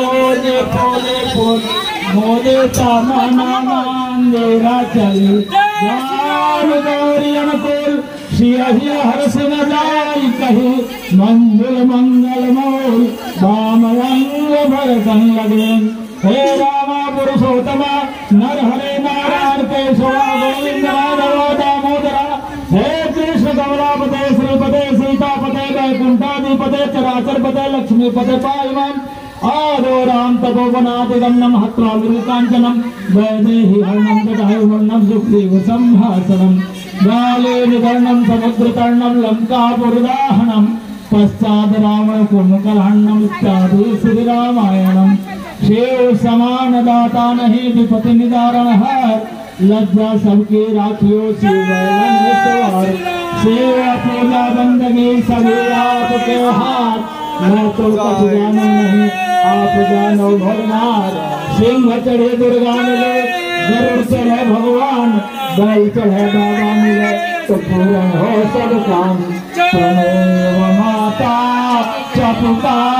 मोदे पोले पोल मोदे तमना मंदिरा चली। यार गौरी अनुकूल सिया सिया हर्ष न जाई कही। मंगल मंगल मोल वाम रंग भरतन लगे हे रामा पुरुषोत्तमा नर हरे नारायण केशवा, गोविंद राघव दामोदरा हे कृष्ण कमलापते, श्रीपते, सीतापते, वैकुंठाधिपते लक्ष्मीपते पायमान आदो राम तपोवनादिगम्यम हत्वा विरुकाञ्चनम वैदेहि हरणं तथायुवर्णं सुग्रीव संहासनम गाले निवर्णं समुद्रतर्णं, लङ्कापुरदाहनं। रावण कुम्भकर्णम् इत्यादि श्री रामायणम् शिव समान दाता नहीं विपति निदारण है। लज्जा सबके राखियो शिवर सेवा पूजा बंदगी, सभी आपके हाथ मैं तो कुछ जाना नहीं, आप जानो भगवान सिंह चढ़े, दुर्गा मिले गरुड़ चढ़े भगवान। बैल चढ़े, बाबा मिले तो पूर्ण हो सब काम माता चपुता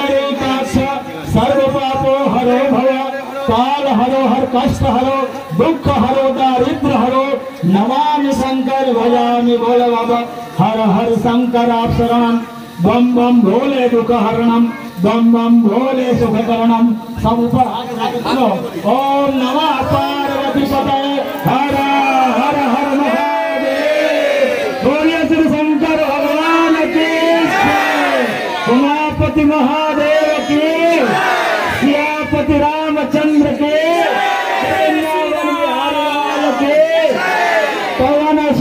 कष्ट हरो दुख हरो दारिद्र हरो नमामि शंकर भजामि भोले बाबा हर हर शंकर आप शरणम बम बम भोले दुख हरणम बम बम भोले सुख करणम सब ऊपर हाथ ओम नमः पार्वती पते हर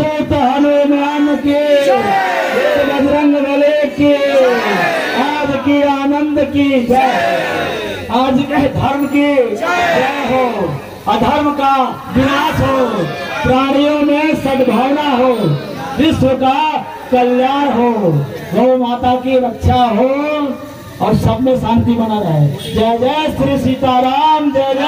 सूत हनुमान के। बजरंग बले के। आज की आनंद की जय। आज के धर्म की जय हो। अधर्म का विनाश हो। प्राणियों में सद्भावना हो। विश्व का कल्याण हो। गौ माता की रक्षा हो। और सब में शांति बना रहे। जय जय श्री सीताराम जय जय।